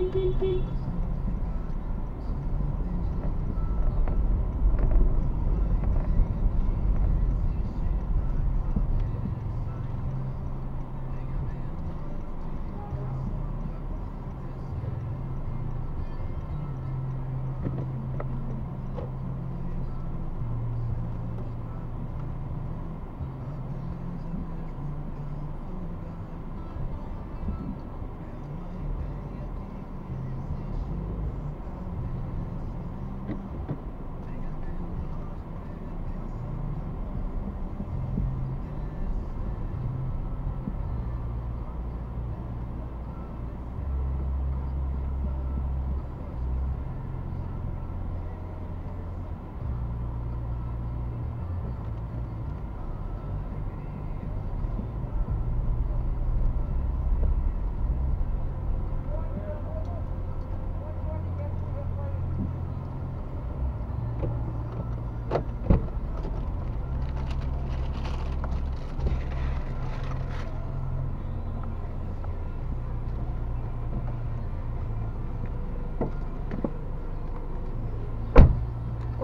beep, beep, beep.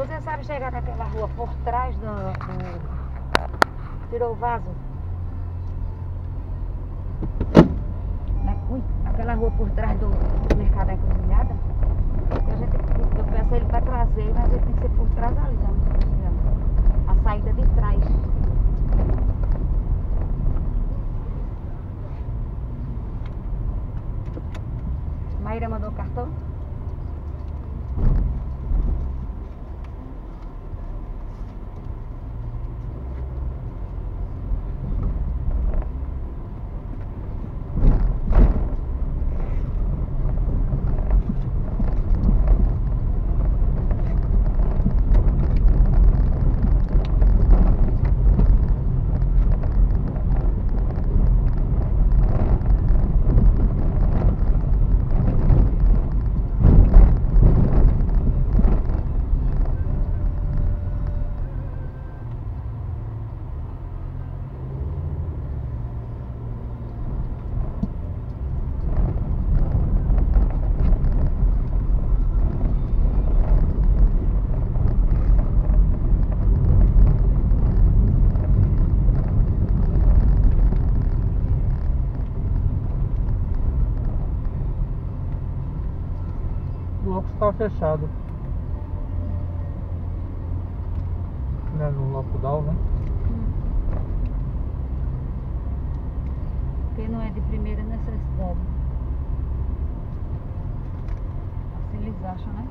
Você sabe chegar naquela rua por trás do. do... Tirou o vaso? Na, ui, aquela rua por trás do, do mercado da encruzilhada? Que a gente, eu peço ele para trazer, mas ele tem que ser por trás ali, tá? A saída de trás. Maíra mandou cartão? O óculos estava fechado. Né, no lockdown, né? Porque não é de primeira necessidade. Assim eles acham, né?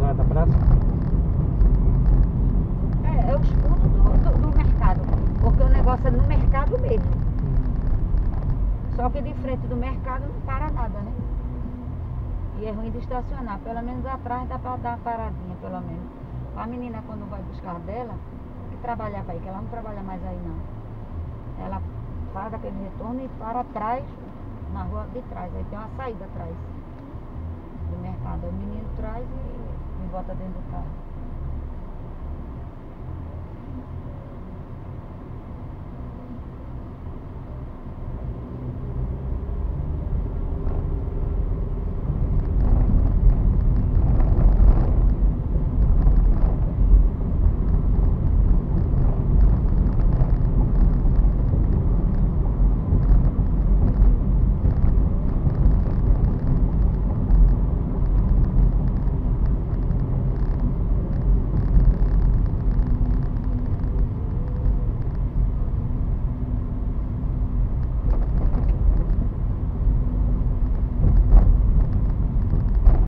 Lá da praça. É, é o escudo do, do, do mercado. Porque o negócio é no mercado mesmo. Só que de frente do mercado não para nada, né? E é ruim de estacionar. Pelo menos atrás dá pra dar uma paradinha, pelo menos. A menina quando vai buscar dela, que trabalhava aí, que ela não trabalha mais aí não. Ela faz aquele retorno e para atrás, na rua de trás. Aí tem uma saída atrás do mercado. O menino traz e bota dentro do carro.